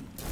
on.